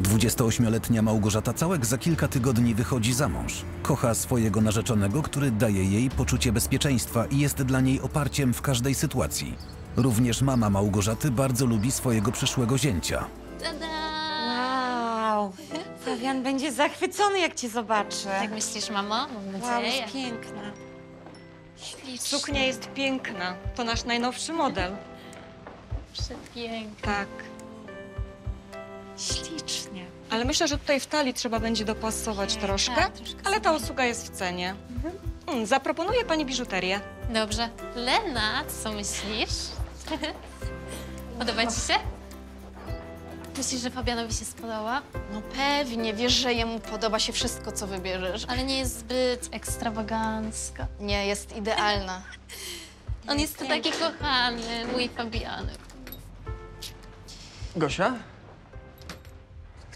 28-letnia Małgorzata Całek za kilka tygodni wychodzi za mąż. Kocha swojego narzeczonego, który daje jej poczucie bezpieczeństwa i jest dla niej oparciem w każdej sytuacji. Również mama Małgorzaty bardzo lubi swojego przyszłego zięcia. Tada! Wow, Fabian będzie zachwycony, jak cię zobaczy. Jak myślisz, mamo? Mam Wow, nadzieję. jest piękna. Ślicznie. Suknia jest piękna. To nasz najnowszy model. Przepiękna. Tak. Ślicznie. Ale myślę, że tutaj w talii trzeba będzie dopasować troszkę. tak, troszkę ale ta usługa jest w cenie. Mm, zaproponuję pani biżuterię. Dobrze. Lena, co myślisz? Podoba ci się? Myślisz, że Fabianowi się spodoba? No pewnie, wiesz, że jemu podoba się wszystko, co wybierzesz. Ale nie jest zbyt ekstrawagancka. Nie, jest idealna. On jest taki kochany, mój Fabianek. Gosia?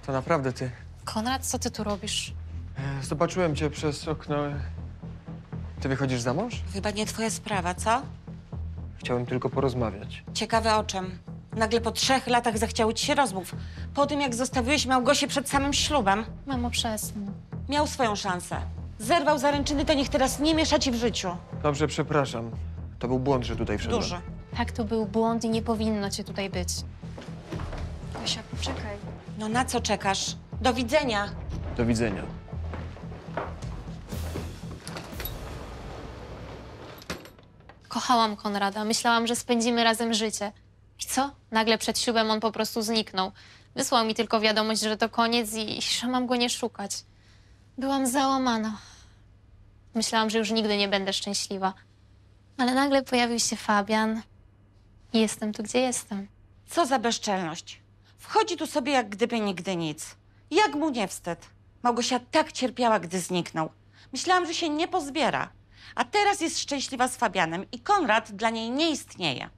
To naprawdę ty. Konrad, co ty tu robisz? E, Zobaczyłem cię przez okno. Ty wychodzisz za mąż? Chyba nie twoja sprawa, co? Chciałem tylko porozmawiać. Ciekawe o czym. Nagle po trzech latach zachciały ci się rozmów. Po tym, jak zostawiłeś Małgosię przed samym ślubem, Mamo, przestań. miał swoją szansę. Zerwał zaręczyny, to niech teraz nie miesza ci w życiu. Dobrze, przepraszam. To był błąd, że tutaj wszedłem. Duży. Tak, to był błąd i nie powinno cię tutaj być. Gosia, poczekaj. No na co czekasz? Do widzenia. Do widzenia. Kochałam Konrada, myślałam, że spędzimy razem życie. I co? Nagle przed ślubem on po prostu zniknął. Wysłał mi tylko wiadomość, że to koniec i że mam go nie szukać. Byłam załamana. Myślałam, że już nigdy nie będę szczęśliwa. Ale nagle pojawił się Fabian i jestem tu, gdzie jestem. Co za bezczelność. Wchodzi tu sobie jak gdyby nigdy nic. Jak mu nie wstyd. Małgosia tak cierpiała, gdy zniknął. Myślałam, że się nie pozbiera. A teraz jest szczęśliwa z Fabianem i Konrad dla niej nie istnieje.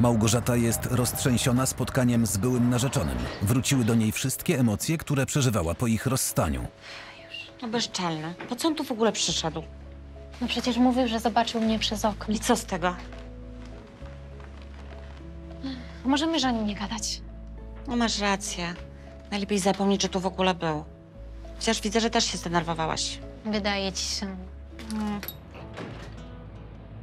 Małgorzata jest roztrzęsiona spotkaniem z byłym narzeczonym. Wróciły do niej wszystkie emocje, które przeżywała po ich rozstaniu. No bezczelny. Po co on tu w ogóle przyszedł? No przecież mówił, że zobaczył mnie przez okno. I co z tego? Możemy o nim nie gadać. No masz rację. Najlepiej zapomnieć, że tu w ogóle był. Chociaż widzę, że też się zdenerwowałaś. Wydaje ci się.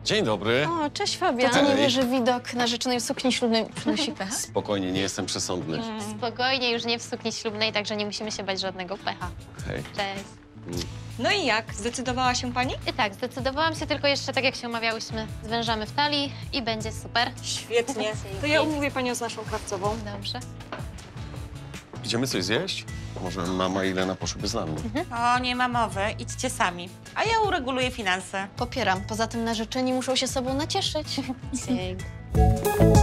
Dzień dobry. O, cześć Fabian. To To nie wiesz, że widok narzeczonej w sukni ślubnej przynosi pecha? Spokojnie, nie jestem przesądny. Spokojnie, już nie w sukni ślubnej, także nie musimy się bać żadnego pecha. Hej. Cześć. No i jak? Zdecydowała się pani? I tak, zdecydowałam się tylko jeszcze, tak jak się umawiałyśmy, zwężamy w talii i będzie super. Świetnie. To ja umówię panią z naszą krawcową. Dobrze. Idziemy coś zjeść? Może mama i Lena poszłyby z nami. O, nie ma mowy. Idźcie sami. A ja ureguluję finanse. Popieram. Poza tym narzeczeni muszą się sobą nacieszyć. Dzięki.